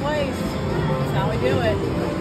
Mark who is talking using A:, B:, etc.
A: place. That's how we do it.